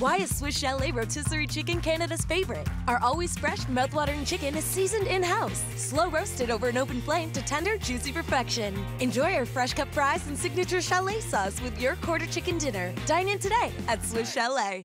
Why is Swiss Chalet rotisserie chicken Canada's favorite? Our always fresh, mouthwatering chicken is seasoned in house, slow roasted over an open flame to tender, juicy perfection. Enjoy our fresh cut fries and signature chalet sauce with your quarter chicken dinner. Dine in today at Swiss Chalet.